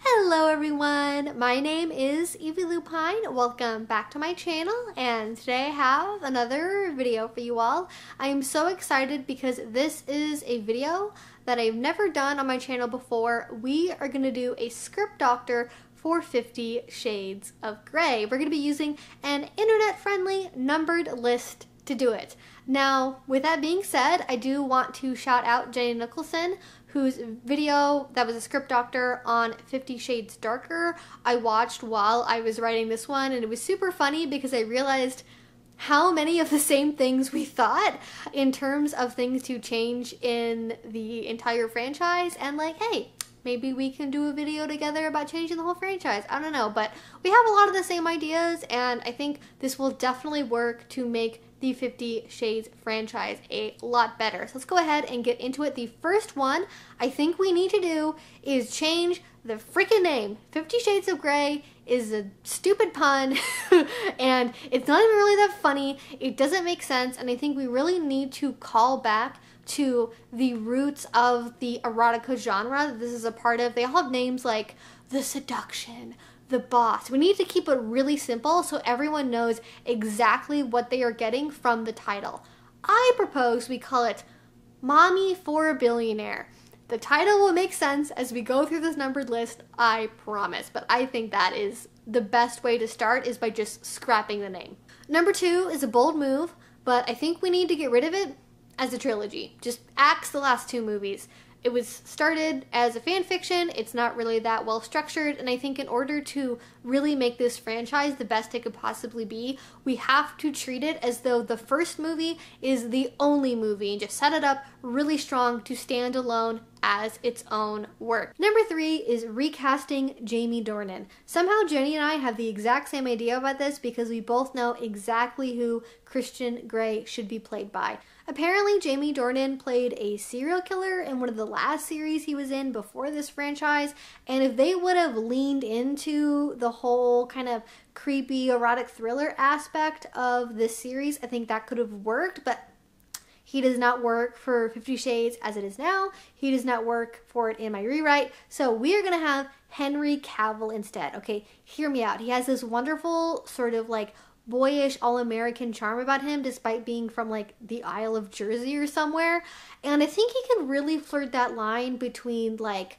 Hello everyone, my name is Evie Lupine. Welcome back to my channel and today I have another video for you all. I am so excited because this is a video that I've never done on my channel before. We are going to do a script doctor for 50 Shades of Grey. We're going to be using an internet friendly numbered list to do it. Now, with that being said, I do want to shout out Jenny Nicholson, whose video that was a script doctor on Fifty Shades Darker I watched while I was writing this one, and it was super funny because I realized how many of the same things we thought in terms of things to change in the entire franchise, and like, hey, maybe we can do a video together about changing the whole franchise. I don't know, but we have a lot of the same ideas, and I think this will definitely work to make the Fifty Shades franchise a lot better. So let's go ahead and get into it. The first one I think we need to do is change the freaking name. Fifty Shades of Grey is a stupid pun and it's not even really that funny. It doesn't make sense, and I think we really need to call back to the roots of the erotica genre that this is a part of. They all have names like The Seduction, the boss. We need to keep it really simple so everyone knows exactly what they are getting from the title. I propose we call it Mommy for a Billionaire. The title will make sense as we go through this numbered list, I promise, but I think that is the best way to start is by just scrapping the name. Number two is a bold move, but I think we need to get rid of it as a trilogy. Just axe the last two movies. It was started as a fan fiction. It's not really that well structured, and I think in order to really make this franchise the best it could possibly be, we have to treat it as though the first movie is the only movie and just set it up really strong to stand alone as its own work. Number three is recasting Jamie Dornan. Somehow Jenny and I have the exact same idea about this because we both know exactly who Christian Grey should be played by. Apparently, Jamie Dornan played a serial killer in one of the last series he was in before this franchise, and if they would have leaned into the whole kind of creepy erotic thriller aspect of this series, I think that could have worked, but he does not work for Fifty Shades as it is now. He does not work for it in my rewrite. So we are going to have Henry Cavill instead. Okay, hear me out. He has this wonderful sort of like boyish all-American charm about him despite being from like the Isle of Jersey or somewhere. And I think he can really flirt that line between like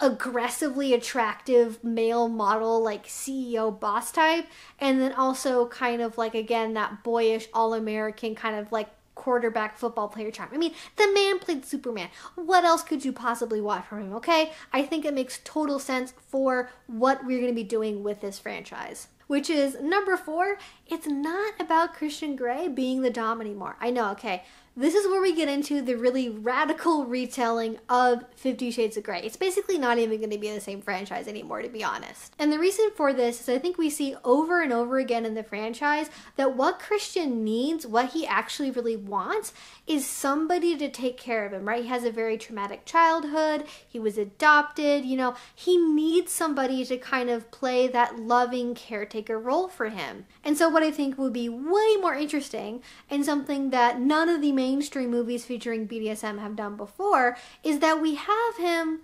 aggressively attractive male model like CEO boss type and then also kind of like again that boyish all-American kind of like quarterback football player charm. I mean, the man played Superman. What else could you possibly want from him, okay? I think it makes total sense for what we're going to be doing with this franchise which is number four. It's not about Christian Grey being the Dom anymore. I know, okay. This is where we get into the really radical retelling of Fifty Shades of Grey. It's basically not even going to be the same franchise anymore, to be honest. And the reason for this is I think we see over and over again in the franchise that what Christian needs, what he actually really wants, is somebody to take care of him, right? He has a very traumatic childhood, he was adopted, you know, he needs somebody to kind of play that loving caretaker role for him. And so, what I think would be way more interesting and something that none of the mainstream movies featuring BDSM have done before is that we have him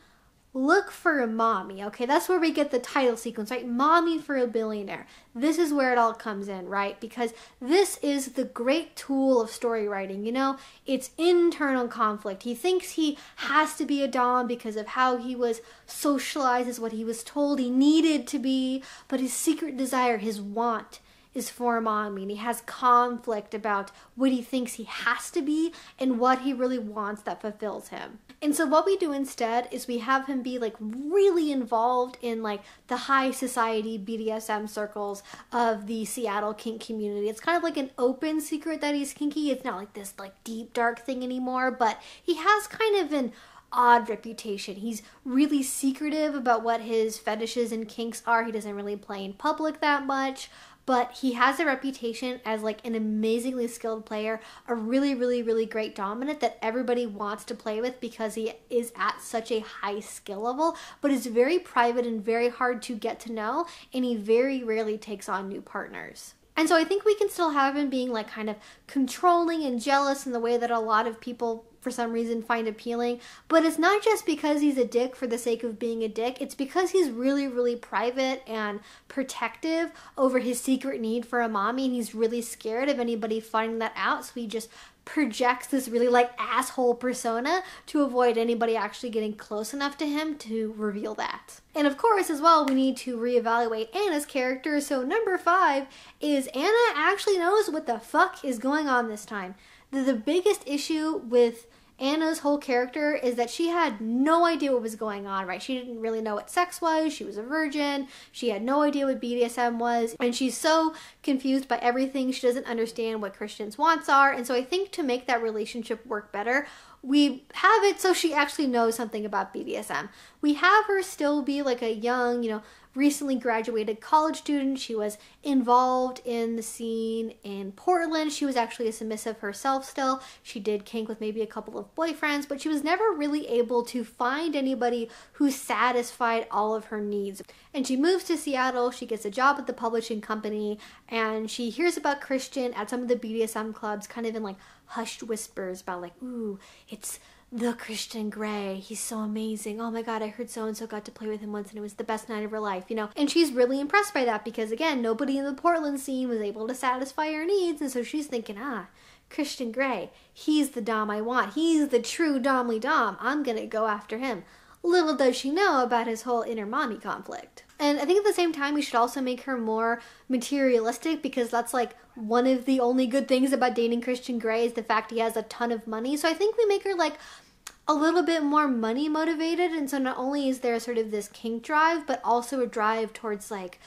look for a mommy. Okay, that's where we get the title sequence, right? Mommy for a billionaire. This is where it all comes in, right? Because this is the great tool of story writing. You know, it's internal conflict. He thinks he has to be a Dom because of how he was socialized, as what he was told he needed to be, but his secret desire, his want, is for mommy and he has conflict about what he thinks he has to be and what he really wants that fulfills him. And so what we do instead is we have him be like really involved in like the high society BDSM circles of the Seattle kink community. It's kind of like an open secret that he's kinky. It's not like this like deep dark thing anymore, but he has kind of an odd reputation. He's really secretive about what his fetishes and kinks are. He doesn't really play in public that much but he has a reputation as like an amazingly skilled player, a really, really, really great dominant that everybody wants to play with because he is at such a high skill level, but is very private and very hard to get to know, and he very rarely takes on new partners. And so I think we can still have him being like kind of controlling and jealous in the way that a lot of people for some reason find appealing. But it's not just because he's a dick for the sake of being a dick, it's because he's really, really private and protective over his secret need for a mommy, and he's really scared of anybody finding that out. So he just projects this really like asshole persona to avoid anybody actually getting close enough to him to reveal that. And of course, as well, we need to reevaluate Ana's character. So, number five is Ana actually knows what the fuck is going on this time. The, the biggest issue with Ana's whole character is that she had no idea what was going on, right? She didn't really know what sex was. She was a virgin. She had no idea what BDSM was. And she's so confused by everything. She doesn't understand what Christian's wants are. And so I think to make that relationship work better, we have it so she actually knows something about BDSM. We have her still be like a young, you know, recently graduated college student. She was involved in the scene in Portland. She was actually a submissive herself still. She did kink with maybe a couple of boyfriends, but she was never really able to find anybody who satisfied all of her needs. And she moves to Seattle. She gets a job at the publishing company and she hears about Christian at some of the BDSM clubs, kind of in like hushed whispers about, like, ooh, it's the Christian Grey. He's so amazing. Oh my god, I heard so and so got to play with him once and it was the best night of her life, you know? And she's really impressed by that because, again, nobody in the Portland scene was able to satisfy her needs. And so she's thinking, ah, Christian Grey, he's the Dom I want. He's the true Domly Dom. I'm gonna go after him. Little does she know about his whole inner mommy conflict. And I think at the same time, we should also make her more materialistic because that's like one of the only good things about dating Christian Grey is the fact he has a ton of money. So I think we make her like a little bit more money motivated. And so not only is there sort of this kink drive, but also a drive towards like,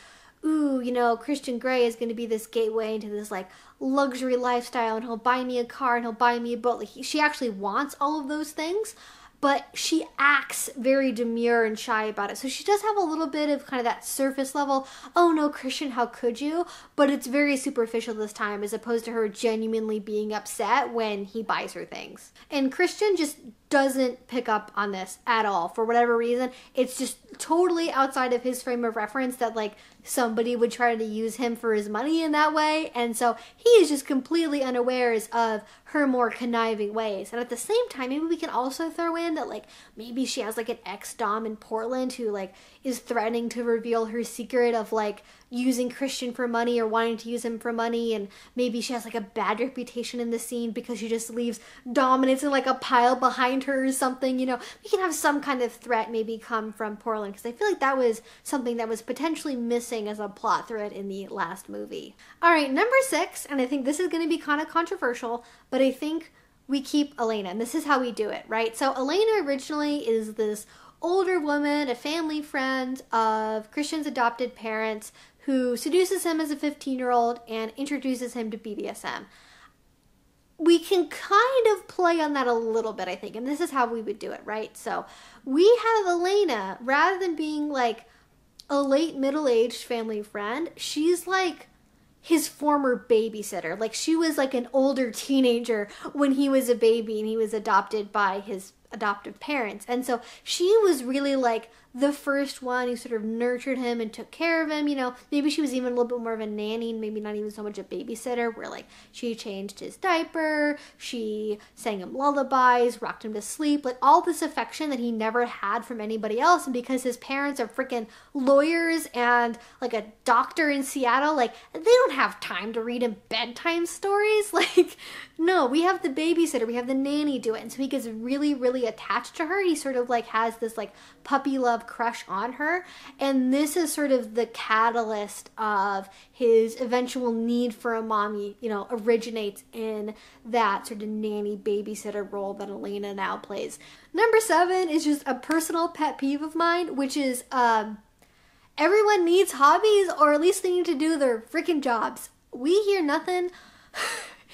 ooh, you know, Christian Grey is going to be this gateway into this like luxury lifestyle and he'll buy me a car and he'll buy me a boat. Like, he, she actually wants all of those things but she acts very demure and shy about it. So she does have a little bit of kind of that surface level, oh no, Christian, how could you? But it's very superficial this time as opposed to her genuinely being upset when he buys her things. And Christian just doesn't pick up on this at all for whatever reason. It's just totally outside of his frame of reference that like somebody would try to use him for his money in that way. And so he is just completely unawares of her more conniving ways. And at the same time, maybe we can also throw in that like maybe she has like an ex Dom in Portland who like is threatening to reveal her secret of like using Christian for money or wanting to use him for money, and maybe she has like a bad reputation in the scene because she just leaves dominance in like a pile behind her or something. You know, we can have some kind of threat maybe come from Portland because I feel like that was something that was potentially missing as a plot thread in the last movie. All right, number six, and I think this is going to be kind of controversial, but I think we keep Elena, and this is how we do it, right? So Elena originally is this older woman, a family friend of Christian's adopted parents who seduces him as a 15 year old and introduces him to BDSM. We can kind of play on that a little bit, I think, and this is how we would do it, right? So we have Elena, rather than being like a late middle aged family friend, she's like his former babysitter. Like she was like an older teenager when he was a baby and he was adopted by his adoptive parents. And so she was really like the first one who sort of nurtured him and took care of him. You know, maybe she was even a little bit more of a nanny, maybe not even so much a babysitter, where like she changed his diaper, she sang him lullabies, rocked him to sleep, like all this affection that he never had from anybody else. And because his parents are freaking lawyers and like a doctor in Seattle, like they don't have time to read him bedtime stories. Like, no, we have the babysitter, we have the nanny do it. And so he gets really, really attached to her. He sort of like has this like puppy love crush on her. And this is sort of the catalyst of his eventual need for a mommy, you know, originates in that sort of nanny babysitter role that Elena now plays. Number seven is just a personal pet peeve of mine, which is um, everyone needs hobbies, or at least they need to do their freaking jobs. We hear nothing.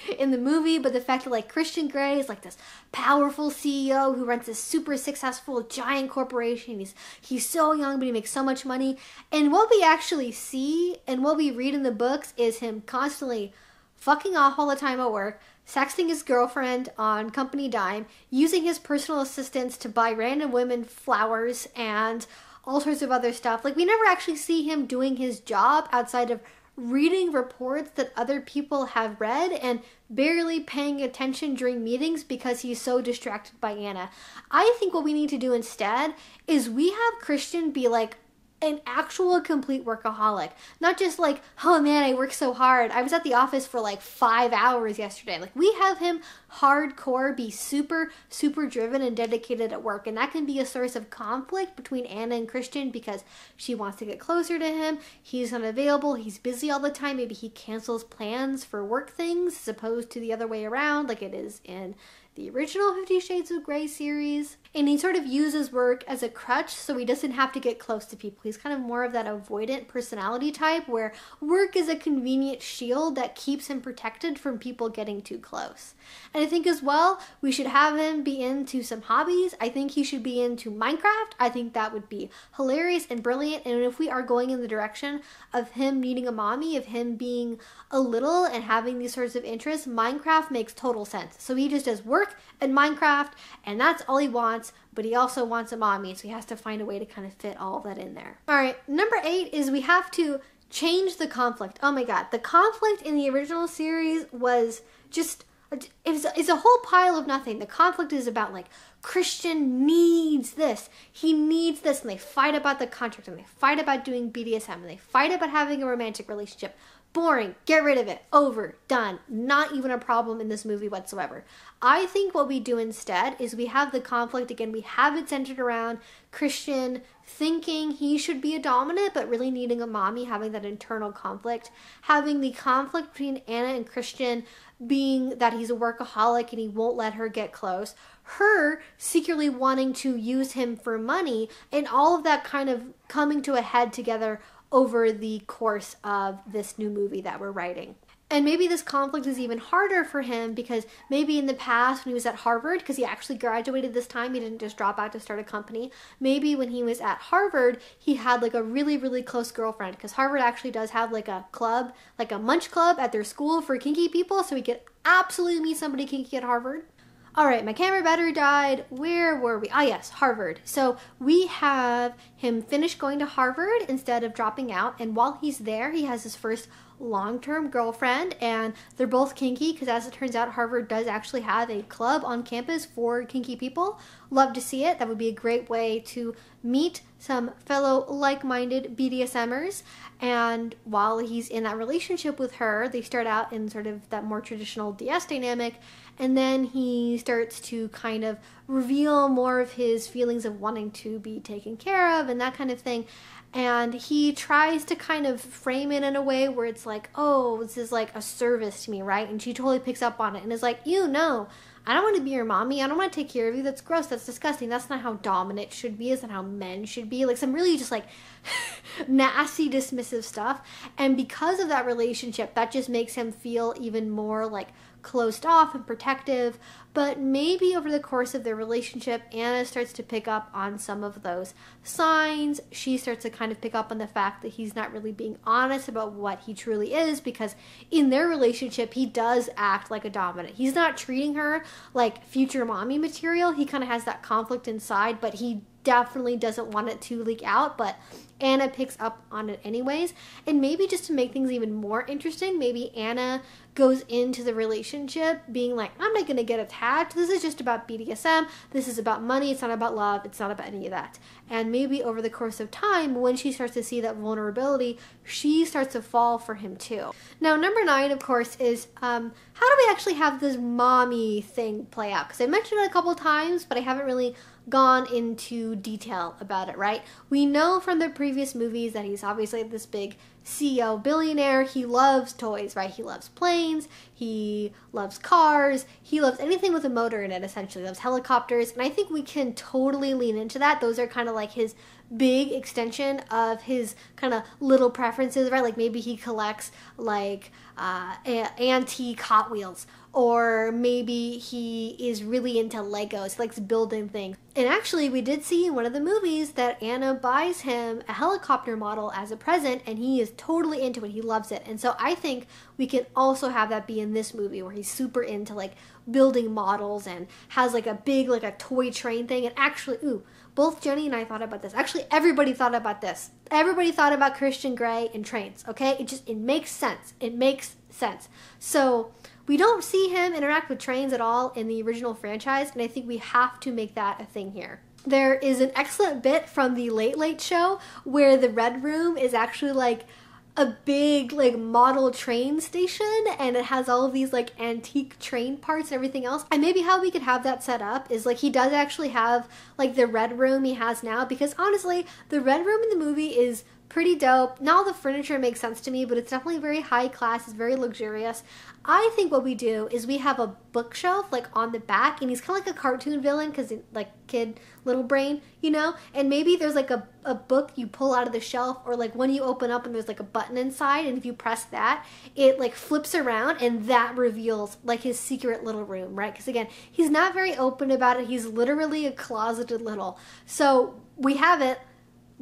in the movie, but the fact that like Christian Grey is like this powerful CEO who runs this super successful giant corporation. He's he's so young, but he makes so much money. And what we actually see and what we read in the books is him constantly fucking off all the time at work, sexting his girlfriend on company dime, using his personal assistants to buy random women flowers and all sorts of other stuff. Like we never actually see him doing his job outside of reading reports that other people have read and barely paying attention during meetings because he's so distracted by Ana. I think what we need to do instead is we have Christian be like an actual complete workaholic. Not just like, oh man, I work so hard. I was at the office for like five hours yesterday. Like, we have him hardcore be super, super driven and dedicated at work. And that can be a source of conflict between Ana and Christian because she wants to get closer to him. He's unavailable. He's busy all the time. Maybe he cancels plans for work things as opposed to the other way around, like it is in the original Fifty Shades of Grey series. And he sort of uses work as a crutch so he doesn't have to get close to people. He's kind of more of that avoidant personality type where work is a convenient shield that keeps him protected from people getting too close. And I think as well, we should have him be into some hobbies. I think he should be into Minecraft. I think that would be hilarious and brilliant. And if we are going in the direction of him needing a mommy, of him being a little and having these sorts of interests, Minecraft makes total sense. So he just does work and Minecraft, and that's all he wants, but he also wants a mommy, so he has to find a way to kind of fit all of that in there. All right, number eight is we have to change the conflict. Oh my god, the conflict in the original series was just it's, it's a whole pile of nothing. The conflict is about like Christian needs this, he needs this, and they fight about the contract, and they fight about doing BDSM, and they fight about having a romantic relationship. Boring. Get rid of it. Over. Done. Not even a problem in this movie whatsoever. I think what we do instead is we have the conflict again. We have it centered around Christian thinking he should be a dominant, but really needing a mommy, having that internal conflict. Having the conflict between Ana and Christian being that he's a workaholic and he won't let her get close. Her secretly wanting to use him for money, and all of that kind of coming to a head together over the course of this new movie that we're writing. And maybe this conflict is even harder for him because maybe in the past when he was at Harvard, because he actually graduated this time, he didn't just drop out to start a company. Maybe when he was at Harvard, he had like a really, really close girlfriend because Harvard actually does have like a club, like a munch club at their school for kinky people. So he could absolutely meet somebody kinky at Harvard. All right, my camera battery died. Where were we? Ah, yes, Harvard. So we have him finish going to Harvard instead of dropping out. And while he's there, he has his first long term girlfriend, and they're both kinky because, as it turns out, Harvard does actually have a club on campus for kinky people. Love to see it. That would be a great way to meet some fellow like minded BDSMers. And while he's in that relationship with her, they start out in sort of that more traditional DS dynamic, and then he starts to kind of reveal more of his feelings of wanting to be taken care of and that kind of thing and he tries to kind of frame it in a way where it's like, oh, this is like a service to me, right? And she totally picks up on it and is like, you know, I don't want to be your mommy. I don't want to take care of you. That's gross. That's disgusting. That's not how dominant should be. Isn't how men should be. Like some really just like nasty, dismissive stuff. And because of that relationship, that just makes him feel even more like closed off and protective, but maybe over the course of their relationship, Ana starts to pick up on some of those signs. She starts to kind of pick up on the fact that he's not really being honest about what he truly is because in their relationship, he does act like a dominant. He's not treating her like future mommy material. He kind of has that conflict inside, but he definitely doesn't want it to leak out, but Ana picks up on it anyways. And maybe just to make things even more interesting, maybe Ana goes into the relationship being like, I'm not gonna get attached. This is just about BDSM. This is about money. It's not about love. It's not about any of that. And maybe over the course of time, when she starts to see that vulnerability, she starts to fall for him too. Now, number nine, of course, is um, how do we actually have this mommy thing play out? Because I mentioned it a couple times, but I haven't really gone into detail about it, right? We know from the previous movies that he's obviously this big CEO billionaire. He loves toys, right? He loves planes, he loves cars, he loves anything with a motor in it, essentially. He loves helicopters. And I think we can totally lean into that. Those are kind of like his big extension of his kind of little preferences, right? Like maybe he collects like uh, antique Hot Wheels, or maybe he is really into Legos, he likes building things. And actually, we did see in one of the movies that Ana buys him a helicopter model as a present, and he is totally into it. He loves it. And so I think we can also have that be in this movie where he's super into like building models and has like a big, like a toy train thing. And actually, ooh, both Jenny and I thought about this. Actually, everybody thought about this. Everybody thought about Christian Grey and trains, okay? It just it makes sense. It makes sense. So, we don't see him interact with trains at all in the original franchise, and I think we have to make that a thing here. There is an excellent bit from the Late Late Show where the Red Room is actually like a big like model train station and it has all of these like antique train parts and everything else. And maybe how we could have that set up is like he does actually have like the red room he has now because honestly, the red room in the movie is pretty dope. Not all the furniture makes sense to me, but it's definitely very high class. It's very luxurious. I think what we do is we have a bookshelf like on the back, and he's kind of like a cartoon villain because like kid little brain, you know. And maybe there's like a a book you pull out of the shelf, or like one you open up and there's like a button inside, and if you press that, it like flips around, and that reveals like his secret little room, right? Because again, he's not very open about it. He's literally a closeted little. So we have it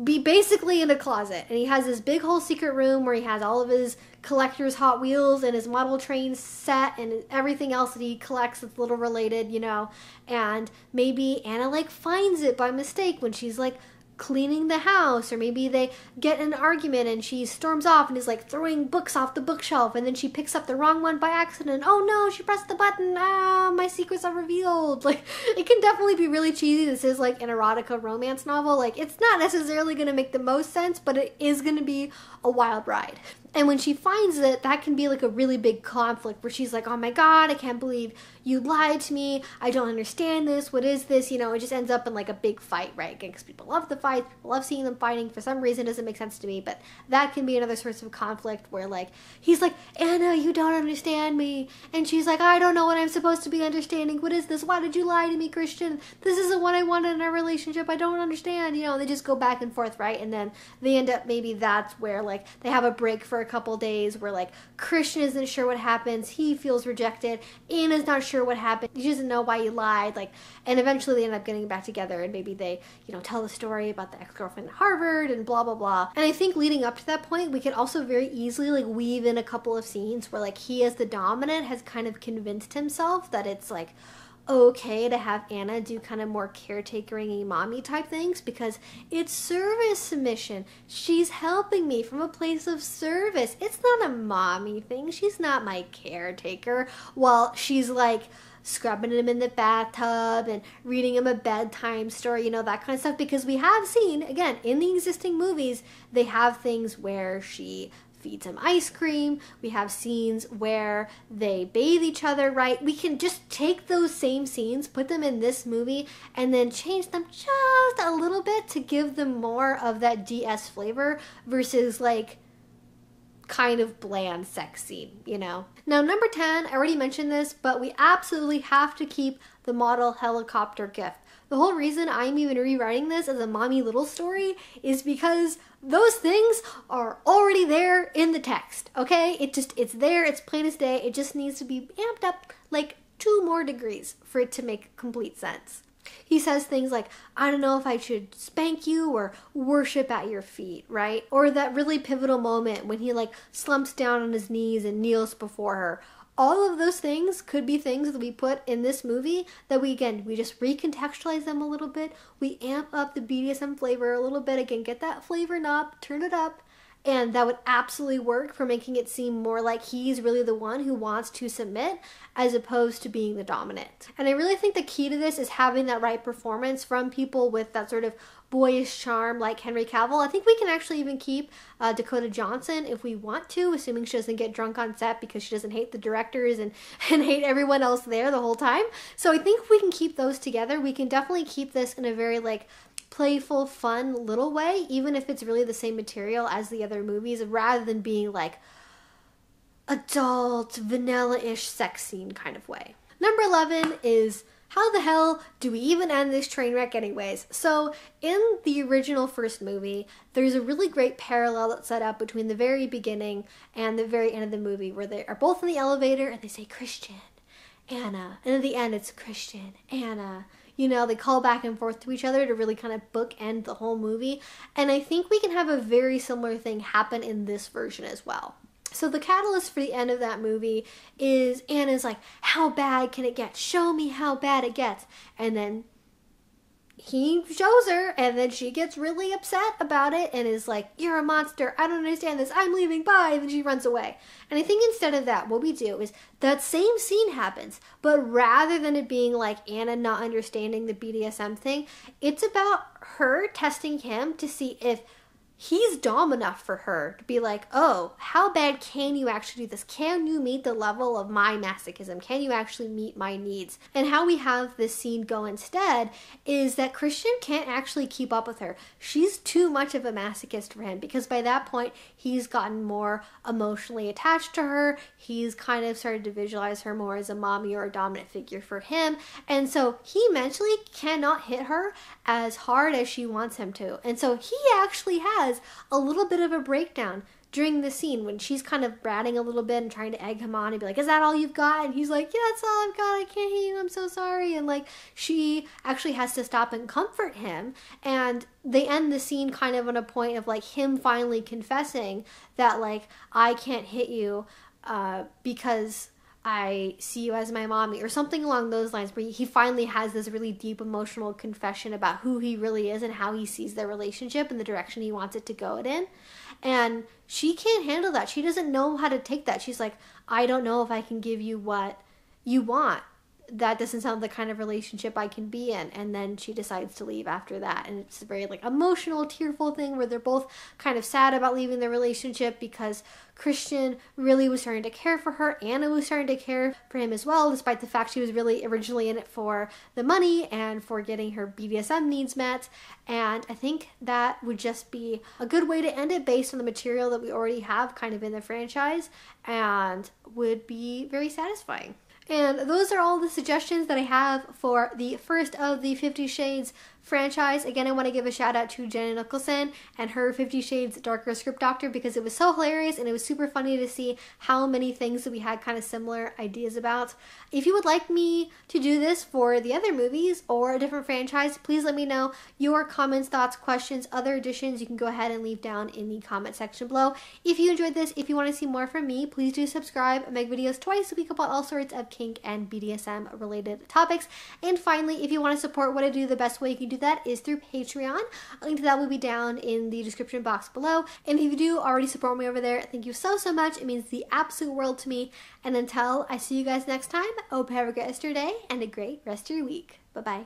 be basically in a closet. And he has this big whole secret room where he has all of his collector's Hot Wheels and his model train set and everything else that he collects that's little related, you know. And maybe Ana like finds it by mistake when she's like cleaning the house or maybe they get an argument and she storms off and is like throwing books off the bookshelf and then she picks up the wrong one by accident. Oh no she pressed the button. Ah my secrets are revealed. Like it can definitely be really cheesy. This is like an erotica romance novel. Like it's not necessarily going to make the most sense but it is going to be a wild ride and when she finds it, that can be like a really big conflict where she's like, oh my God, I can't believe you lied to me. I don't understand this. What is this? You know, it just ends up in like a big fight, right? Because people love the fight, people love seeing them fighting. For some reason, it doesn't make sense to me. But that can be another source of conflict where like, he's like, Ana, you don't understand me. And she's like, I don't know what I'm supposed to be understanding. What is this? Why did you lie to me, Christian? This isn't what I wanted in our relationship. I don't understand. You know, they just go back and forth, right? And then they end up maybe that's where like they have a break for a couple days where like Christian isn't sure what happens, he feels rejected, Ana's not sure what happened, she doesn't know why he lied, like, and eventually they end up getting back together and maybe they, you know, tell the story about the ex-girlfriend at Harvard and blah blah blah. And I think leading up to that point, we could also very easily like weave in a couple of scenes where like he as the dominant has kind of convinced himself that it's like okay to have Ana do kind of more caretakering mommy type things because it's service submission. She's helping me from a place of service. It's not a mommy thing. She's not my caretaker. While she's like scrubbing him in the bathtub and reading him a bedtime story, you know, that kind of stuff. Because we have seen, again, in the existing movies, they have things where she feeds him ice cream. We have scenes where they bathe each other, right? We can just take those same scenes, put them in this movie, and then change them just a little bit to give them more of that DS flavor versus like kind of bland sex scene, you know? Now, number 10, I already mentioned this, but we absolutely have to keep the model helicopter gift. The whole reason I'm even rewriting this as a mommy little story is because those things are already there in the text, okay? It just, it's there, it's plain as day. It just needs to be amped up like two more degrees for it to make complete sense. He says things like, I don't know if I should spank you or worship at your feet, right? Or that really pivotal moment when he like slumps down on his knees and kneels before her all of those things could be things that we put in this movie that we again we just recontextualize them a little bit. We amp up the bdsm flavor a little bit. Again get that flavor knob turn it up and that would absolutely work for making it seem more like he's really the one who wants to submit as opposed to being the dominant. And I really think the key to this is having that right performance from people with that sort of boyish charm like Henry Cavill. I think we can actually even keep uh, Dakota Johnson if we want to, assuming she doesn't get drunk on set because she doesn't hate the directors and, and hate everyone else there the whole time. So I think we can keep those together. We can definitely keep this in a very like playful, fun little way, even if it's really the same material as the other movies, rather than being like adult, vanilla ish sex scene kind of way. Number 11 is how the hell do we even end this train wreck, anyways? So, in the original first movie, there's a really great parallel that's set up between the very beginning and the very end of the movie, where they are both in the elevator and they say, Christian, Ana. And at the end, it's Christian, Ana you know, they call back and forth to each other to really kind of bookend the whole movie. And I think we can have a very similar thing happen in this version as well. So the catalyst for the end of that movie is Ana's like, How bad can it get? Show me how bad it gets. And then he shows her and then she gets really upset about it and is like you're a monster. I don't understand this. I'm leaving. Bye. And then she runs away. And i think instead of that what we do is that same scene happens but rather than it being like ana not understanding the bdsm thing it's about her testing him to see if he's Dom enough for her to be like, oh, how bad can you actually do this? Can you meet the level of my masochism? Can you actually meet my needs? And how we have this scene go instead is that Christian can't actually keep up with her. She's too much of a masochist for him because by that point, he's gotten more emotionally attached to her. He's kind of started to visualize her more as a mommy or a dominant figure for him. And so he mentally cannot hit her as hard as she wants him to. And so he actually has a little bit of a breakdown during the scene when she's kind of bratting a little bit and trying to egg him on and be like, Is that all you've got? And he's like, Yeah, that's all I've got. I can't hit you. I'm so sorry. And like, she actually has to stop and comfort him. And they end the scene kind of on a point of like him finally confessing that, like, I can't hit you uh, because I see you as my mommy, or something along those lines, where he finally has this really deep emotional confession about who he really is and how he sees their relationship and the direction he wants it to go in. And she can't handle that. She doesn't know how to take that. She's like, I don't know if I can give you what you want that doesn't sound the kind of relationship I can be in. And then she decides to leave after that. And it's a very like emotional, tearful thing where they're both kind of sad about leaving the relationship because Christian really was starting to care for her. Ana was starting to care for him as well, despite the fact she was really originally in it for the money and for getting her BDSM needs met. And I think that would just be a good way to end it based on the material that we already have kind of in the franchise and would be very satisfying. And those are all the suggestions that I have for the first of the Fifty Shades franchise. Again, I want to give a shout out to Jenny Nicholson and her Fifty Shades Darker Script Doctor because it was so hilarious and it was super funny to see how many things that we had kind of similar ideas about. If you would like me to do this for the other movies or a different franchise, please let me know your comments, thoughts, questions, other additions. You can go ahead and leave down in the comment section below. If you enjoyed this, if you want to see more from me, please do subscribe. I make videos twice a week about all sorts of kink and BDSM related topics. And finally, if you want to support what I do, the best way you can do that is through Patreon. A link to that will be down in the description box below. And if you do already support me over there, thank you so, so much. It means the absolute world to me. And until I see you guys next time, I hope you have a great rest of your day and a great rest of your week. Bye-bye.